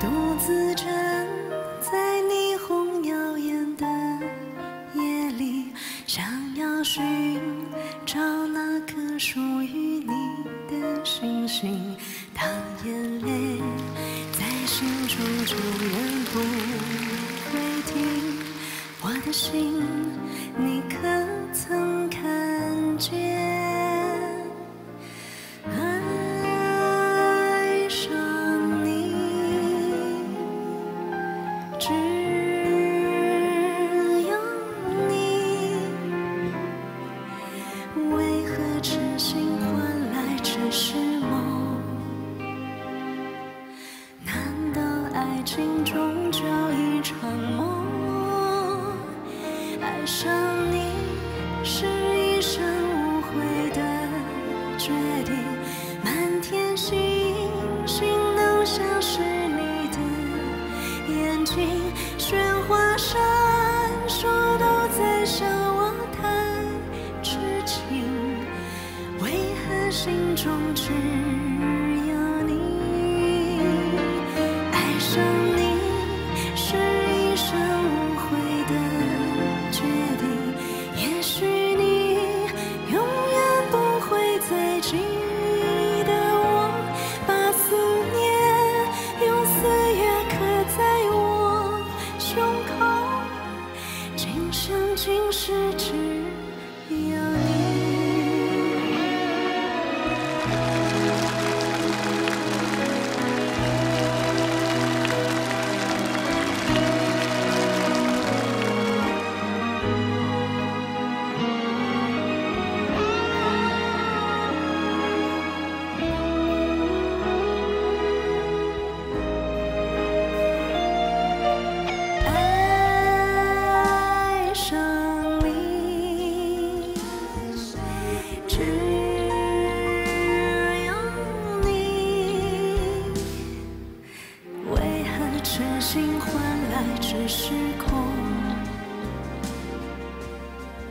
独自站在寻找那颗属于你的星星。当眼泪在心中就远不会停，我的心你可曾看见？爱上你，爱情终究一场梦？爱上你是一生无悔的决定，满天星星都像是你的眼睛，喧哗闪烁都在笑我太痴情，为何心中只想你是一生无悔的决定，也许你永远不会再记得我，把思念用岁月刻在我。胸口，今生今世只有你。为何痴心换来只是空？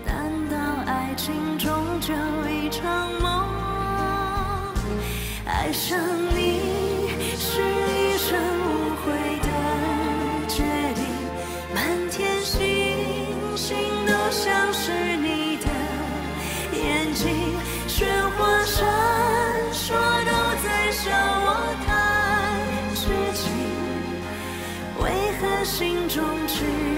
难道爱情终究一场梦？爱上你心中只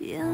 Yeah.